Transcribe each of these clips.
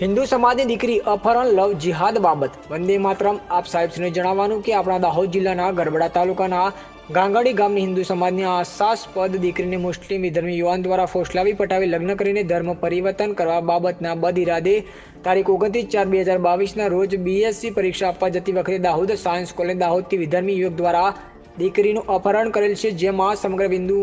હિન્દુ સમાજની દીકરી અપહરણ લવ જિહાદ બાબત. વંદે માતરમ. આપ સાહેબશ્રીને જણાવવાનું કે આપણા દાહોદ જિલ્લાના ગરબડા તાલુકાના ગાંગડી ગામની હિન્દુ સમાજની આશાસ્પદ દીકરીને મુસ્લિમ વિધર્મી યુવાન દ્વારા ફોસલાવી પટાવી લગ્ન કરીને ધર્મ પરિવર્તન કરવા બાબતના બદ ઇરાદે તારીખ ઓગણત્રીસ ચાર બે હજાર બાવીસના રોજ બીએસસી પરીક્ષા આપવા જતી વખતે દાહોદ સાયન્સ કોલેજ દાહોદથી વિધર્મી યુવક દ્વારા દીકરીનું અપહરણ કરેલ છે, જેમાં સમગ્ર હિન્દુ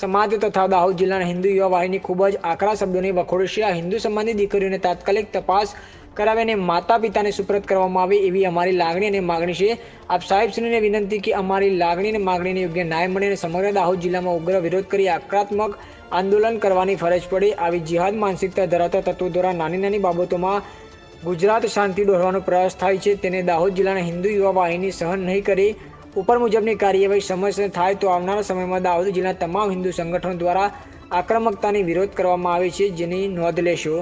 સમાજ તથા દાહોદ જિલ્લાના હિન્દુ યુવા વાહિની ખૂબ જ આકરા શબ્દોની વખોડ છે. આ હિન્દુ સંબંધી દીકરીઓને તાત્કાલિક તપાસ કરાવીને માતા પિતાને સુપ્રત કરવામાં આવે એવી અમારી લાગણી અને માગણી છે. આપ સાહેબશ્રીને વિનંતી કે અમારી લાગણી અને માગણીને યોગ્ય ન્યાય મળે અને સમગ્ર દાહોદ જિલ્લામાં ઉગ્ર વિરોધ કરી આક્રાત્મક આંદોલન કરવાની ફરજ પડે, આવી જિહાદ માનસિકતા ધરાવતા તત્વો દ્વારા નાની નાની બાબતોમાં ગુજરાત શાંતિ દોરવાનો પ્રયાસ થાય છે. તેને દાહોદ જિલ્લાના હિન્દુ યુવા વાહિની સહન નહીં કરે. ઉપર મુજબની કાર્યવાહી સમસ્યા થાય તો આવનારા સમયમાં દાહોદ જિલ્લાના તમામ હિન્દુ સંગઠનો દ્વારા આક્રમકતાની વિરોધ કરવામાં આવે છે જેની નોંધ લેશો.